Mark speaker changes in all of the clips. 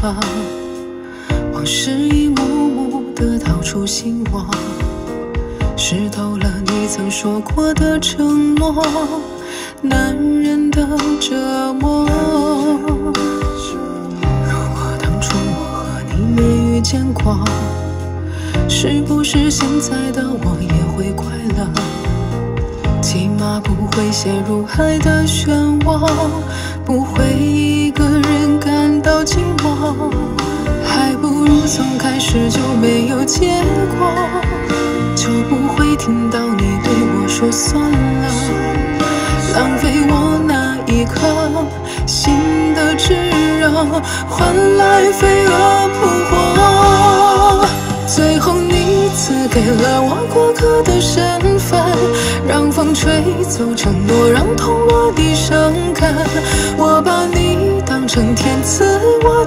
Speaker 1: 方，往事一幕幕的逃出心窝，湿透了你曾说过的承诺，男人的折磨。如果当初我和你没遇见过，是不是现在的我也会快乐？起码不会陷入爱的漩涡，不会一个人感到寂寞，还不如从开始就没有结果，就不会听到你对我说算了，浪费我那一颗心的炙热，换来飞蛾扑火，最后你赐给了我过客的身份。让风吹走承诺，让痛落地生根。我把你当成天赐我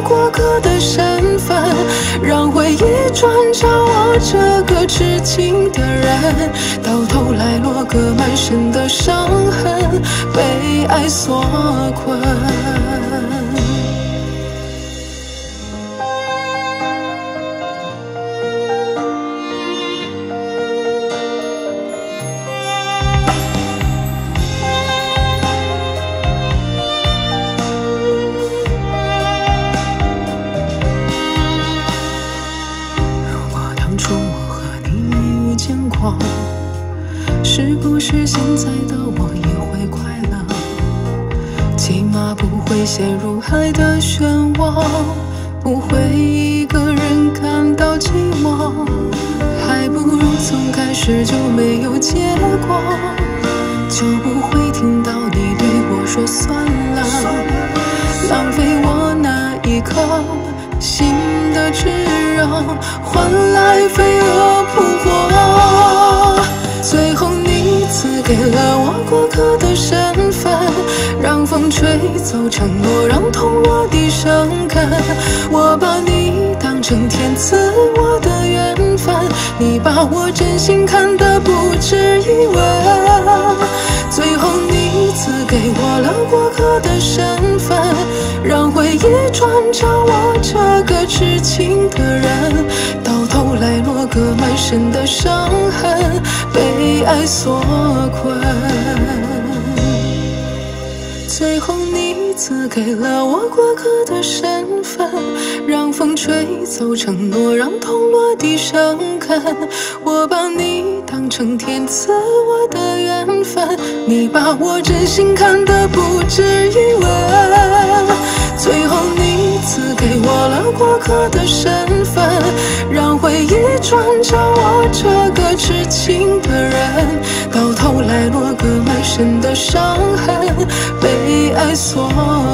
Speaker 1: 过客的身份，让回忆转找我这个痴情的人，到头来落个满身的伤痕，被爱所困。现在的我也会快乐？起码不会陷入爱的漩涡，不会一个人感到寂寞，还不如从开始就没有结果，就不会听到你对我说算了，浪费我那一颗心的炙热，换来飞蛾扑火。吹走承诺，让痛落地生根。我把你当成天赐我的缘分，你把我真心看得不值一文。最后你赐给我了过客的身份，让回忆转找我这个痴情的人，到头来落个满身的伤痕。被爱所困，最后你赐给了我过客的身份，让风吹走承诺，让痛落地生根。我把你当成天赐我的缘分，你把我真心看得不值一文。最后你赐给我了过客的身份，让回忆转找我这个痴情的人，到头来落个满身的伤痕，所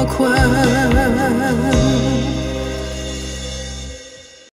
Speaker 1: 困。